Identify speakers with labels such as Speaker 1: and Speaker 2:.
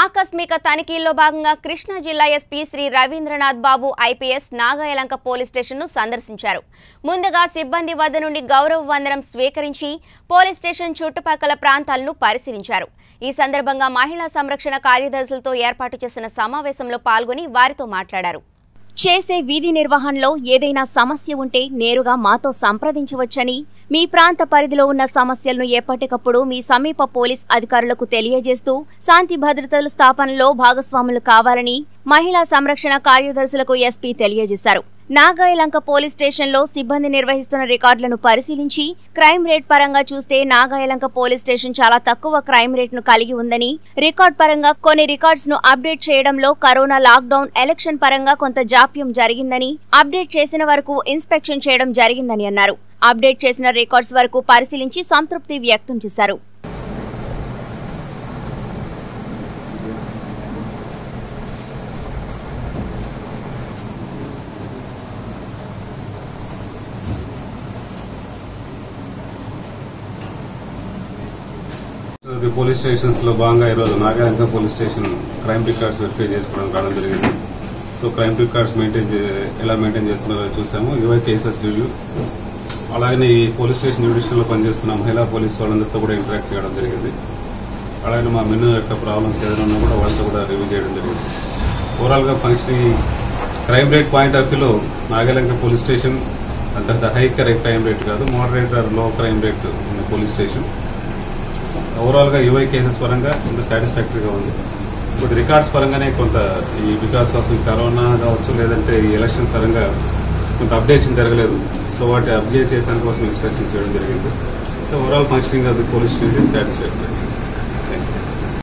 Speaker 1: ఆకస్మిక తనిఖీల్లో భాగంగా కృష్ణా జిల్లా SP Shri Ravindranath Babu IPS Nagayalanka police స్టేషన్ను సందర్శించారు. ముందుగా సిబ్బంది వద్ద నుండి గౌరవ వందనం స్వీకరించి పోలీస్ స్టేషన్ చుట్టుపక్కల ప్రాంతాలను పరిశీలించారు. ఈ సందర్భంగా మహిళా సంరక్షణ కార్యదర్శులతో ఏర్పాటు చేసిన సమావేశంలో పాల్గొని వారితో మాట్లాడారు. చేసే వీధి నిర్వహణలో ఏదైనా సమస్య ఉంటే నేరుగా మాతో సంప్రదించవచ్చని మీ ప్రాంత పరిధిలో ఉన్న సమస్యలను ఎప్పటికప్పుడు మీ సమీప పోలీస్ అధికారులకు తెలియజేస్తూ శాంతి భద్రతల స్థాపనలో భాగస్వాములు కావాలని మహిళా సంరక్షణ కార్యదర్శులకు ఎస్పీ తెలియజేశారు. నాగాయలంక పోలీస్ స్టేషన్లో సిబ్బంది నిర్వహిస్తున్న రికార్డులను పరిశీలించి క్రైమ్ రేట్ పరంగా చూస్తే నాగాయలంక పోలీస్ స్టేషన్ చాలా తక్కువ క్రైమ్ రేట్ను కలిగి ఉందని రికార్డ్ పరంగా కొన్ని రికార్డ్స్ను అప్డేట్ చేయడంలో కరోనా లాక్డౌన్ ఎలక్షన్ పరంగా కొంత జాప్యం జరిగిందని అప్డేట్ చేసిన వరకు ఇన్స్పెక్షన్ చేయడం జరిగిందని అన్నారు. అప్డేట్ చేసిన రికార్డ్స్ వరకు పరిశీలించి సంతృప్తి వ్యక్తం చేశారు.
Speaker 2: పోలీస్ స్టేషన్స్లో భాగంగా ఈరోజు Nagalanka police station crime records verify చేసుకోవడం కావడం జరిగింది. సో క్రైమ్ రికార్డ్స్ మెయింటైన్ ఎలా మెయింటైన్ చేస్తున్నారో చూసాము. UI cases review. అలాగే ఈ పోలీస్ స్టేషన్ జ్యుడిషియల్లో పనిచేస్తున్న మహిళా పోలీస్ వాళ్ళందరితో కూడా ఇంటరాక్ట్ చేయడం జరిగింది. అలాగే మా మెనూ యొక్క ప్రాబ్లమ్స్ ఏదైనా ఉన్నా కూడా వాళ్ళతో కూడా రివ్యూ చేయడం జరిగింది. ఓవరాల్గా functioning crime rate point of వ్యూలో నాగాలంక పోలీస్ స్టేషన్ అంత హై క్రైమ్ రేట్ కాదు మోడరేట్ ఆర్లో క్రైమ్ రేట్ ఉన్న పోలీస్ స్టేషన్. ఓవరాల్గా గా కేసెస్ పరంగా కొంత సాటిస్ఫాక్టరీగా ఉంది. ఇప్పుడు రికార్డ్స్ పరంగానే కొంత ఈ బికాస్ ఆఫ్ ఈ కరోనా కావచ్చు లేదంటే ఈ ఎలక్షన్ పరంగా కొంత అప్డేషన్ జరగలేదు. సో వాటి అప్డేట్ చేసాని కోసం ఇన్స్ట్రక్షన్ చేయడం జరిగింది so overall functioning of the police station satisfactory